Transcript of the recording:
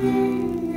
Música